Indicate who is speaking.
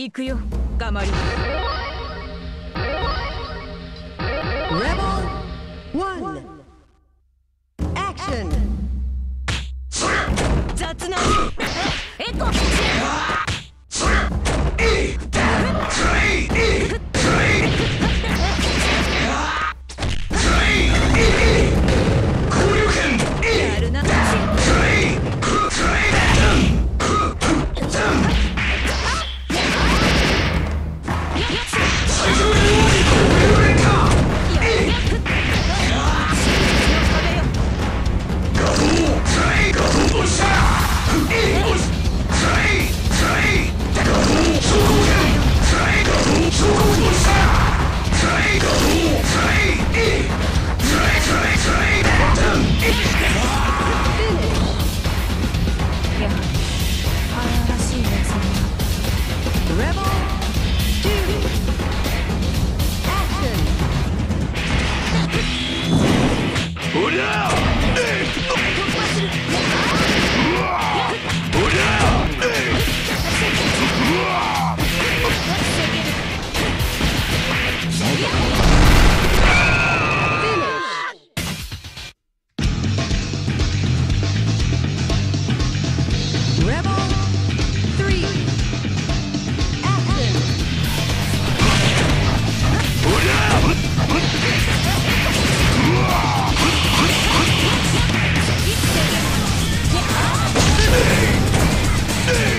Speaker 1: 行くよガマリ。
Speaker 2: レボ Action! Who now?
Speaker 1: me!